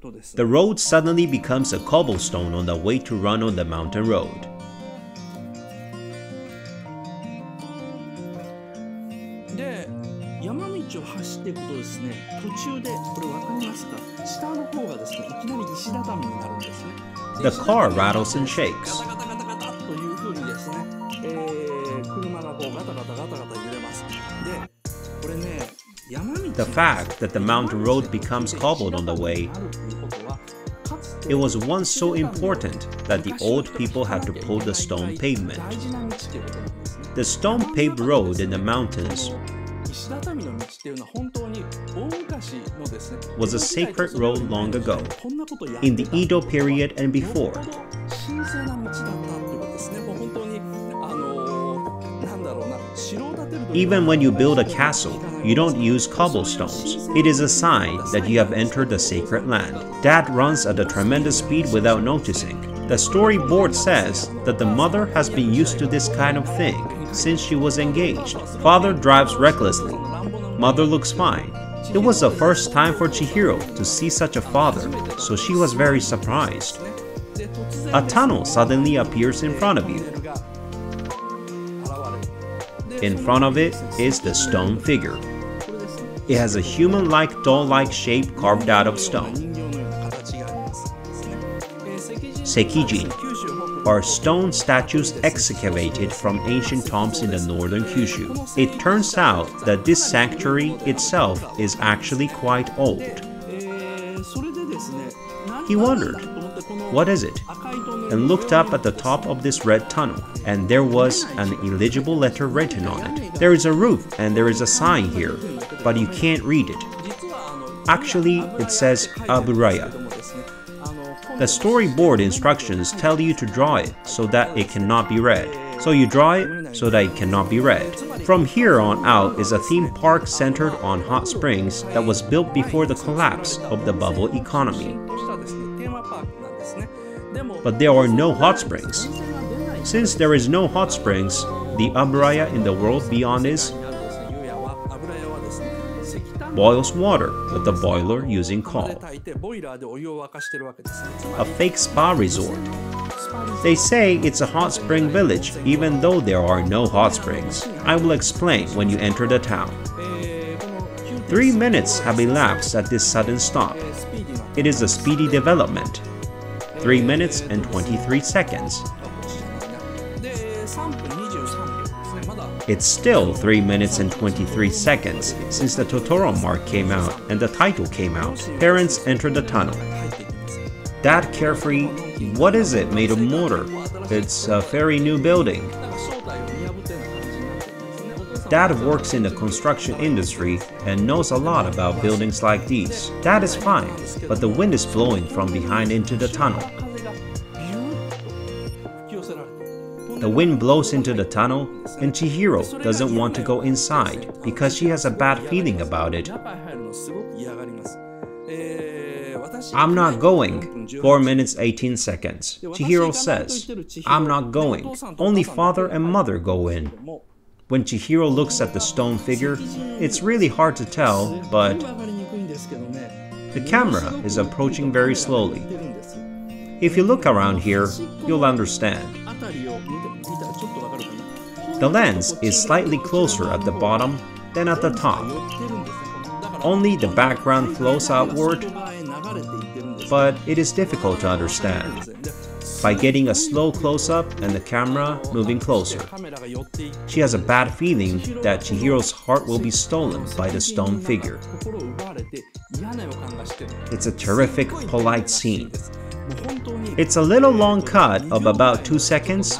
とですね The road suddenly becomes a cobblestone on the way to run on the mountain road. で山道を走っていくとですね途中でこれ分かりますか下の方がですねいきなり石畳になるんですね The car rattles and shakes. the fact that the mountain road becomes cobbled on the way. It was once so important that the old people had to pull the stone pavement. The stone paved road in the mountains was a sacred road long ago, in the Edo period and before. Even when you build a castle, you don't use cobblestones. It is a sign that you have entered the sacred land. Dad runs at a tremendous speed without noticing. The storyboard says that the mother has been used to this kind of thing since she was engaged. Father drives recklessly. Mother looks fine. It was the first time for Chihiro to see such a father, so she was very surprised. A tunnel suddenly appears in front of you. In front of it is the stone figure. It has a human-like, doll-like shape carved out of stone. Sekijin are stone statues excavated from ancient tombs in the northern Kyushu. It turns out that this sanctuary itself is actually quite old. He wondered, what is it? and looked up at the top of this red tunnel, and there was an illegible letter written on it. There is a roof and there is a sign here, but you can't read it. Actually, it says Aburaya. The storyboard instructions tell you to draw it so that it cannot be read. So you draw it so that it cannot be read. From here on out is a theme park centered on hot springs that was built before the collapse of the bubble economy but there are no hot springs. Since there is no hot springs, the Aburaya in the world beyond is boils water with a boiler using coal. A fake spa resort. They say it's a hot spring village even though there are no hot springs. I will explain when you enter the town. Three minutes have elapsed at this sudden stop. It is a speedy development. 3 minutes and 23 seconds. It's still 3 minutes and 23 seconds since the Totoro mark came out and the title came out, Parents Enter the Tunnel. That carefree, what is it made of mortar? It's a very new building. Dad works in the construction industry and knows a lot about buildings like these. That is fine, but the wind is blowing from behind into the tunnel. The wind blows into the tunnel, and Chihiro doesn't want to go inside because she has a bad feeling about it. I'm not going. 4 minutes 18 seconds. Chihiro says, I'm not going. Only father and mother go in. When Chihiro looks at the stone figure, it's really hard to tell, but the camera is approaching very slowly. If you look around here, you'll understand. The lens is slightly closer at the bottom than at the top. Only the background flows outward, but it is difficult to understand by getting a slow close-up and the camera moving closer. She has a bad feeling that Chihiro's heart will be stolen by the stone figure. It's a terrific, polite scene. It's a little long cut of about 2 seconds,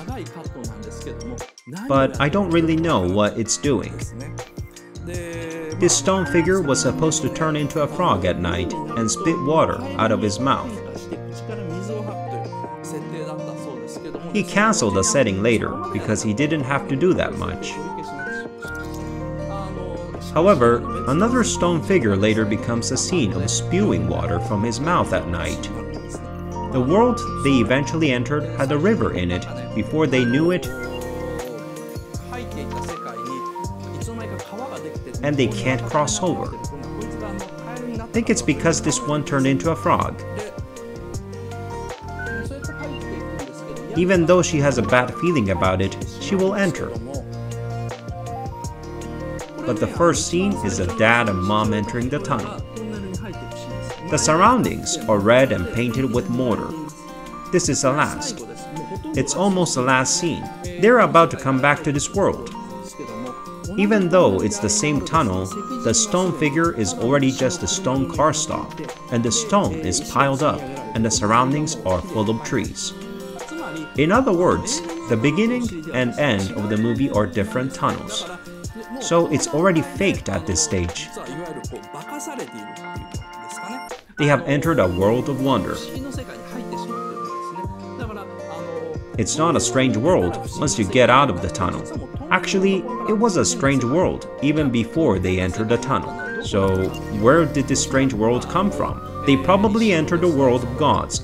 but I don't really know what it's doing. This stone figure was supposed to turn into a frog at night and spit water out of his mouth. He cancelled the setting later because he didn't have to do that much. However, another stone figure later becomes a scene of spewing water from his mouth at night. The world they eventually entered had a river in it before they knew it, and they can't cross over. I think it's because this one turned into a frog. Even though she has a bad feeling about it, she will enter. But the first scene is a dad and mom entering the tunnel. The surroundings are red and painted with mortar. This is the last. It's almost the last scene. They're about to come back to this world. Even though it's the same tunnel, the stone figure is already just a stone car stop, and the stone is piled up, and the surroundings are full of trees. In other words, the beginning and end of the movie are different tunnels. So it's already faked at this stage. They have entered a world of wonder. It's not a strange world once you get out of the tunnel. Actually, it was a strange world even before they entered the tunnel. So, where did this strange world come from? They probably entered the world of gods,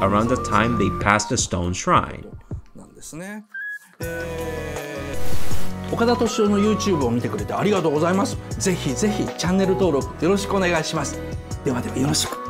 around the time they passed the stone shrine. なんですね。岡田敏夫の YouTube を見てくれてありがとうございます。ぜひぜひチャンネル登録よろしくお願いします。ではではよろしく。